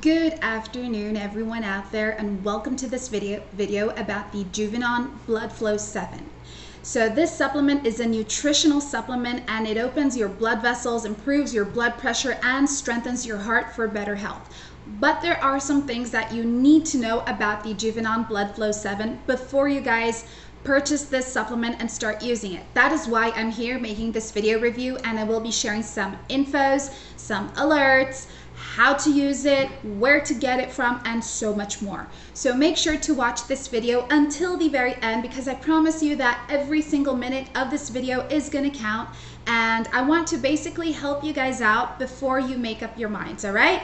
Good afternoon everyone out there and welcome to this video, video about the Juvenon Blood Flow 7. So this supplement is a nutritional supplement and it opens your blood vessels, improves your blood pressure and strengthens your heart for better health. But there are some things that you need to know about the Juvenon Blood Flow 7 before you guys purchase this supplement and start using it. That is why I'm here making this video review and I will be sharing some infos, some alerts, how to use it, where to get it from, and so much more. So make sure to watch this video until the very end because I promise you that every single minute of this video is gonna count and I want to basically help you guys out before you make up your minds, all right?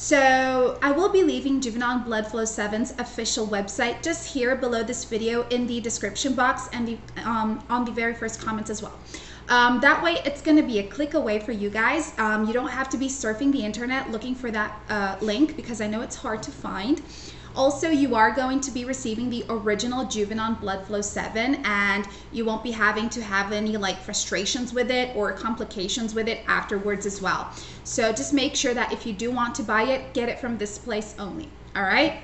So I will be leaving Juvenon Blood Flow 7's official website just here below this video in the description box and the, um, on the very first comments as well. Um, that way it's going to be a click away for you guys. Um, you don't have to be surfing the internet looking for that uh, link because I know it's hard to find. Also, you are going to be receiving the original Juvenon Blood Flow 7 and you won't be having to have any like frustrations with it or complications with it afterwards as well. So just make sure that if you do want to buy it, get it from this place only. All right.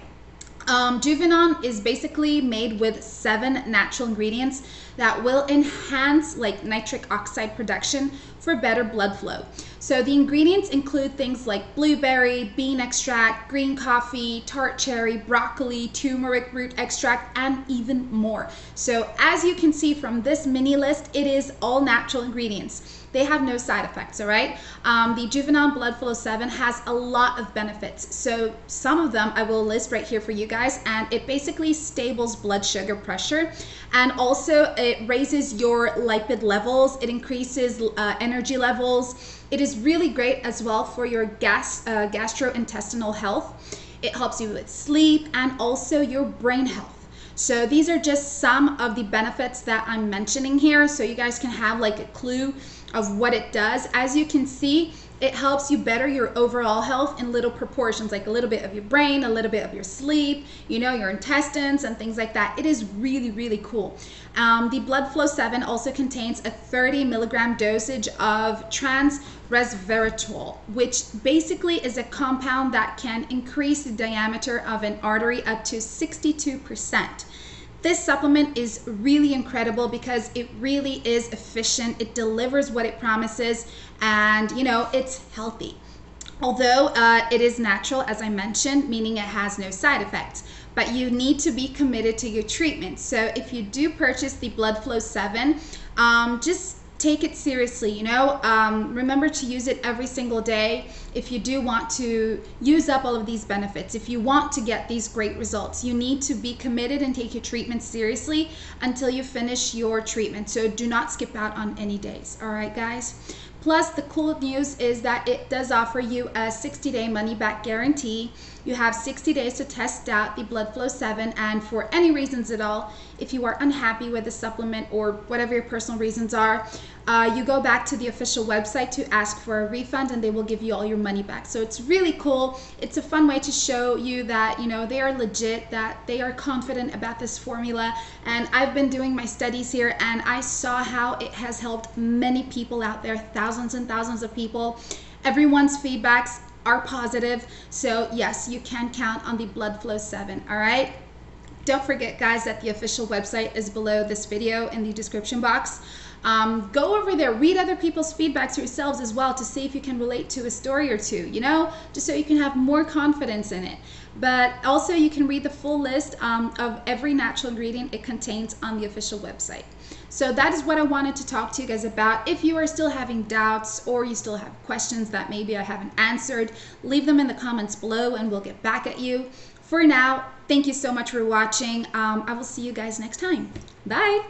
Um, Juvenon is basically made with seven natural ingredients that will enhance like nitric oxide production for better blood flow. So the ingredients include things like blueberry, bean extract, green coffee, tart cherry, broccoli, turmeric root extract, and even more. So as you can see from this mini list, it is all natural ingredients. They have no side effects, all right? Um, the Juvenon Blood Flow 7 has a lot of benefits. So some of them I will list right here for you guys, and it basically stables blood sugar pressure, and also it raises your lipid levels, it increases uh, energy levels. It is really great as well for your gas, uh, gastrointestinal health. It helps you with sleep and also your brain health. So these are just some of the benefits that I'm mentioning here so you guys can have like a clue of what it does. As you can see, it helps you better your overall health in little proportions, like a little bit of your brain, a little bit of your sleep, you know, your intestines and things like that. It is really, really cool. Um, the Blood Flow 7 also contains a 30 milligram dosage of trans resveratrol, which basically is a compound that can increase the diameter of an artery up to 62%. This supplement is really incredible because it really is efficient. It delivers what it promises and you know, it's healthy. Although uh, it is natural, as I mentioned, meaning it has no side effects, but you need to be committed to your treatment. So if you do purchase the Blood Flow 7, um, just take it seriously, you know? Um, remember to use it every single day if you do want to use up all of these benefits. If you want to get these great results, you need to be committed and take your treatment seriously until you finish your treatment. So do not skip out on any days. All right, guys? Plus, the cool news is that it does offer you a 60 day money back guarantee. You have 60 days to test out the Blood Flow 7, and for any reasons at all, if you are unhappy with the supplement or whatever your personal reasons are, uh, you go back to the official website to ask for a refund and they will give you all your money back. So it's really cool. It's a fun way to show you that, you know, they are legit, that they are confident about this formula. And I've been doing my studies here and I saw how it has helped many people out there, thousands and thousands of people. Everyone's feedbacks are positive. So yes, you can count on the Blood Flow 7, all right? Don't forget, guys, that the official website is below this video in the description box. Um, go over there, read other people's feedbacks yourselves as well to see if you can relate to a story or two, you know, just so you can have more confidence in it. But also, you can read the full list um, of every natural ingredient it contains on the official website. So that is what I wanted to talk to you guys about. If you are still having doubts or you still have questions that maybe I haven't answered, leave them in the comments below and we'll get back at you. For now, thank you so much for watching. Um, I will see you guys next time. Bye.